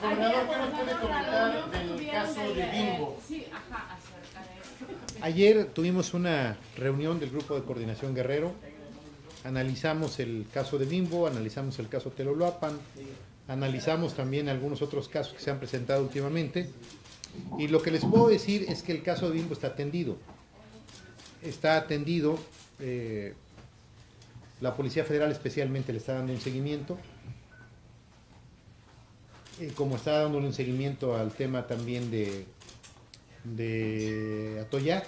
Gobernador, ¿qué nos puede comentar del caso de Bimbo? Sí, ajá, acerca de eso. Ayer tuvimos una reunión del Grupo de Coordinación Guerrero, analizamos el caso de Bimbo, analizamos el caso Teloloapan, analizamos también algunos otros casos que se han presentado últimamente, y lo que les puedo decir es que el caso de Bimbo está atendido. Está atendido, eh, la Policía Federal especialmente le está dando un seguimiento, eh, como está dando un seguimiento al tema también de, de Atoyac,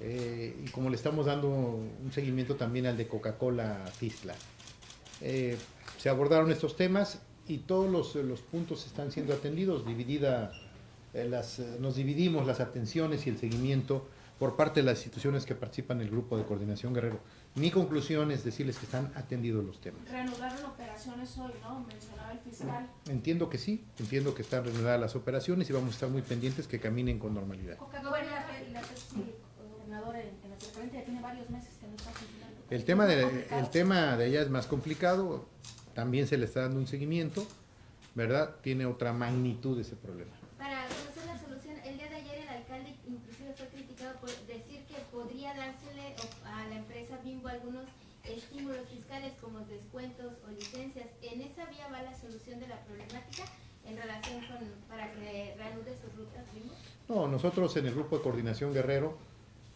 eh, y como le estamos dando un seguimiento también al de Coca-Cola Fisla. Eh, se abordaron estos temas y todos los, los puntos están siendo atendidos, dividida, las, nos dividimos las atenciones y el seguimiento por parte de las instituciones que participan en el grupo de coordinación guerrero. Mi conclusión es decirles que están atendidos los temas. Reanudaron operaciones hoy, ¿no? Mencionaba el fiscal. Entiendo que sí, entiendo que están reanudadas las operaciones y vamos a estar muy pendientes que caminen con normalidad. Coca-Cola y la, y la Pepsi, gobernador, en, en la transparencia ya tiene varios meses que no está funcionando. El tema, de, el tema de ella es más complicado, también se le está dando un seguimiento, ¿verdad? Tiene otra magnitud ese problema. Para conocer la solución, el día de ayer el alcalde inclusive fue criticado por decir que podría dársele o- a la empresa Bimbo algunos fiscales como descuentos o licencias. ¿En esa vía va la solución de la problemática en relación con para que reanude sus rutas Bimbo? No, nosotros en el grupo de coordinación guerrero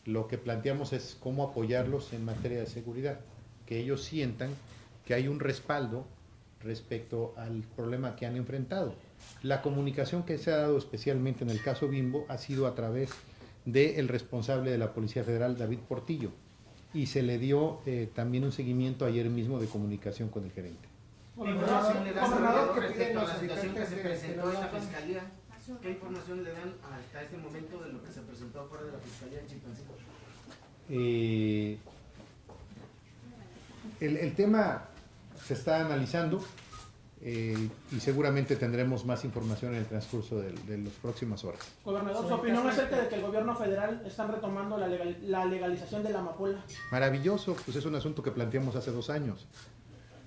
lo que planteamos es cómo apoyarlos en materia de seguridad, que ellos sientan que hay un respaldo respecto al problema que han enfrentado. La comunicación que se ha dado especialmente en el caso Bimbo ha sido a través del responsable de la Policía Federal, David Portillo, y se le dio eh, también un seguimiento ayer mismo de comunicación con el gerente. ¿Qué información le dan Gobernador, ¿qué respecto piden a los la situación que habitantes se de presentó en la Telolapan? fiscalía? ¿Qué información le dan hasta este momento de lo que se presentó fuera de la fiscalía en Chilpancingo? Eh, el, el tema se está analizando eh, y seguramente tendremos más información en el transcurso de, de las próximas horas. Gobernador, su opinión acerca de que el gobierno federal están retomando la, legal- la legalización de la amapola. Maravilloso, pues es un asunto que planteamos hace dos años.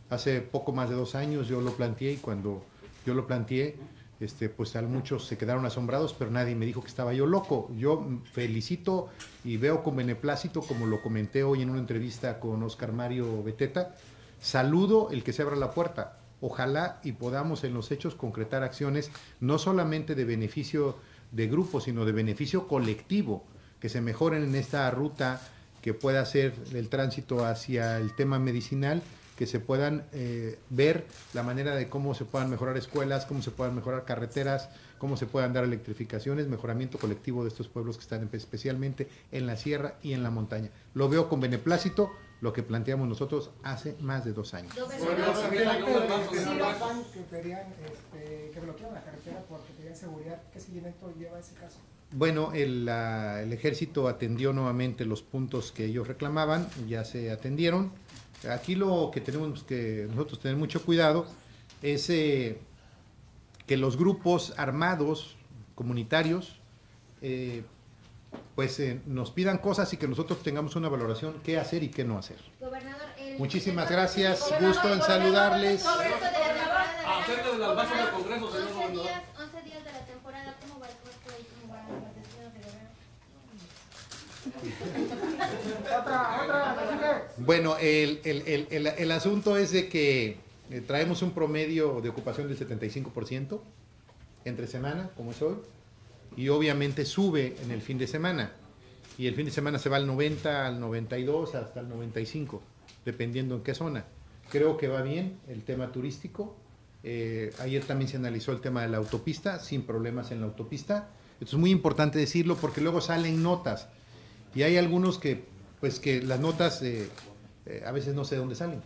Hace poco más de dos años yo lo planteé y cuando yo lo planteé, este, pues a muchos se quedaron asombrados, pero nadie me dijo que estaba yo loco. Yo felicito y veo con beneplácito, como lo comenté hoy en una entrevista con Oscar Mario Beteta, saludo el que se abra la puerta. Ojalá y podamos en los hechos concretar acciones no solamente de beneficio de grupo, sino de beneficio colectivo, que se mejoren en esta ruta, que pueda ser el tránsito hacia el tema medicinal, que se puedan eh, ver la manera de cómo se puedan mejorar escuelas, cómo se puedan mejorar carreteras, cómo se puedan dar electrificaciones, mejoramiento colectivo de estos pueblos que están especialmente en la sierra y en la montaña. Lo veo con beneplácito, lo que planteamos nosotros hace más de dos años. Bueno, el, la- el ejército atendió nuevamente los puntos que ellos reclamaban, ya se atendieron. Aquí lo que tenemos que nosotros tener mucho cuidado es eh, que los grupos armados comunitarios eh, pues eh, nos pidan cosas y que nosotros tengamos una valoración qué hacer y qué no hacer. gobernador, el- Muchísimas el- gracias, Gobernador, gusto en saludarles. Acerca de las bases del Congreso, señor 11 gobernador. días, 11 días de la temporada, ¿cómo va el y cómo Bueno, el, el- el- el- el asunto es de que eh, traemos un promedio de ocupación del 75% entre semana, como es hoy, y obviamente sube en el fin de semana. Y el fin de semana se va al 90, al 92, hasta el 95, dependiendo en qué zona. Creo que va bien el tema turístico. Eh, ayer también se analizó el tema de la autopista, sin problemas en la autopista. Esto es muy importante decirlo porque luego salen notas y hay algunos que, pues que las notas eh, eh, a veces no sé de dónde salen,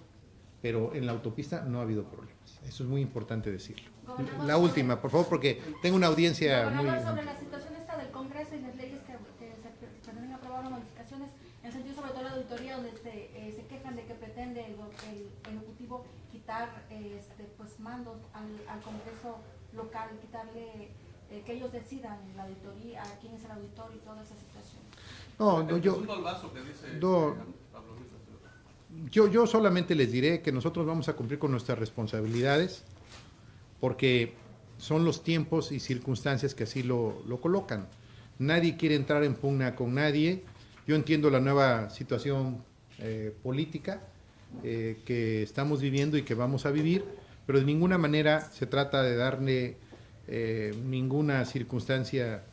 pero en la autopista no ha habido problemas. Eso es muy importante decirlo. Gobernador, La última, por favor, porque tengo una audiencia muy... Sobre la situación esta del Congreso y las leyes que, que se pretenden aprobar o modificaciones, en sentido sobre todo la auditoría, donde se, eh, se quejan de que pretende el, el Ejecutivo quitar eh, este, pues, mandos al, al Congreso local, quitarle, eh, que ellos decidan la auditoría, quién es el auditor y toda esa situación. No, no, El yo, Jesús Balbazo que dice No. Yo, yo solamente les diré que nosotros vamos a cumplir con nuestras responsabilidades porque son los tiempos y circunstancias que así lo, lo colocan. Nadie quiere entrar en pugna con nadie. Yo entiendo la nueva situación eh, política eh, que estamos viviendo y que vamos a vivir, pero de ninguna manera se trata de darle eh, ninguna circunstancia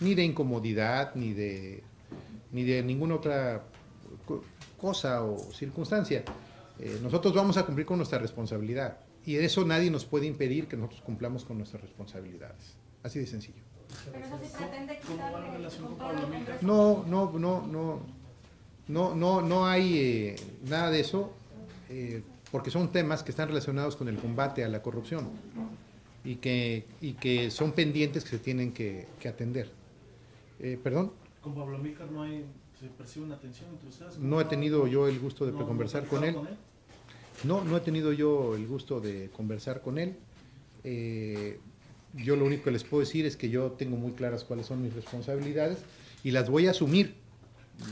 ni de incomodidad ni de ni de ninguna otra cosa o circunstancia. Eh, nosotros vamos a cumplir con nuestra responsabilidad y eso nadie nos puede impedir que nosotros cumplamos con nuestras responsabilidades. Así de sencillo. Pero eso sí pretende ¿Cómo va la quitarle. No, no, no, no, no, no, no hay eh, nada de eso, eh, porque son temas que están relacionados con el combate a la corrupción y que, y que son pendientes que se tienen que, que atender. Eh, Perdón, Con Pablo Mícar no hay, se percibe una tensión entre ustedes. no he tenido yo el gusto de No, no conversar con él. No, no he tenido yo el gusto de conversar con él. Eh, yo lo único que les puedo decir es que yo tengo muy claras cuáles son mis responsabilidades y las voy a asumir.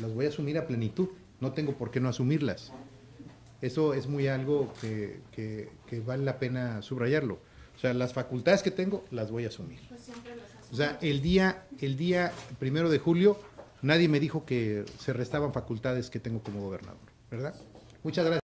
Las voy a asumir a plenitud. No tengo por qué no asumirlas. Eso es muy algo que, que- que vale la pena subrayarlo. O sea, las facultades que tengo las voy a asumir. Pues O sea, el día, el día primero de julio nadie me dijo que se restaban facultades que tengo como gobernador, ¿verdad? Muchas gracias.